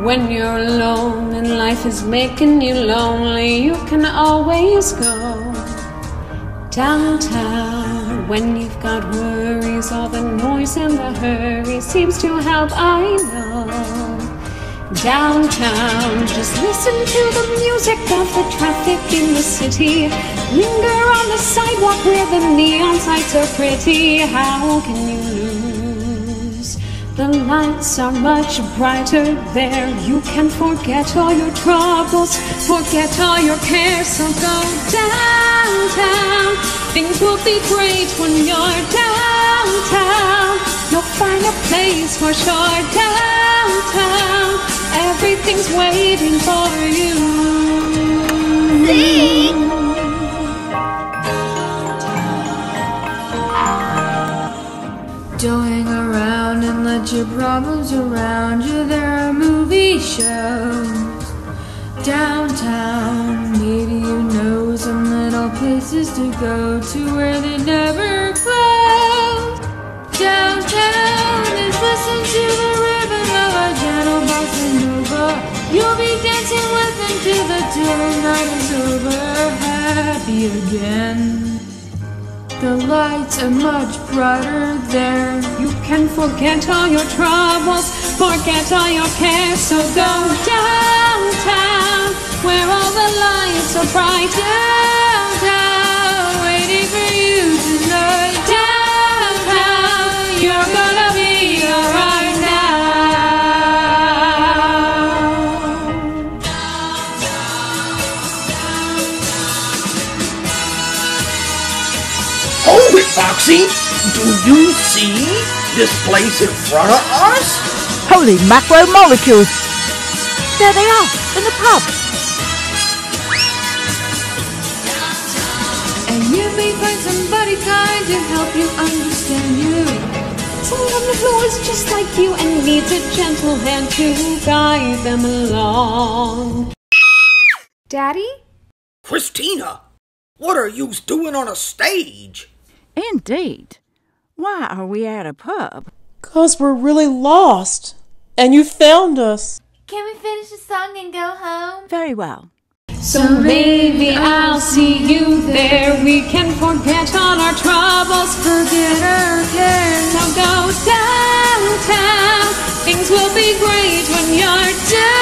When you're alone and life is making you lonely, you can always go downtown. When you've got worries, all the noise and the hurry seems to help, I know. Downtown, just listen to the music of the traffic in the city. Linger on the sidewalk where the neon sights are pretty. How can you lose? The lights are much brighter there. You can forget all your troubles, forget all your cares. So go downtown. Things will be great when you're downtown. You'll find a place for sure downtown. Everything's waiting for you. Going around and let your problems around you. There are movie shows downtown. Maybe you know some little places to go to where they never close. Downtown is listen to the rhythm of a gentle bossa nova. You'll be dancing with them till the till the night is over. Happy again. The lights are much brighter there. You can forget all your troubles, forget all your cares. So go downtown, where all the lights are bright. Foxy! Do you see this place in front of us? Holy macro molecules! There they are, in the pub. And you may find somebody kind to help you understand you. Someone who is just like you and needs a gentle hand to guide them along. Daddy? Christina, what are you doing on a stage? Indeed. Why are we at a pub? Cause we're really lost. And you found us. Can we finish the song and go home? Very well. So maybe I'll see you there. We can forget all our troubles, forget our cares. So go downtown. Things will be great when you're downtown.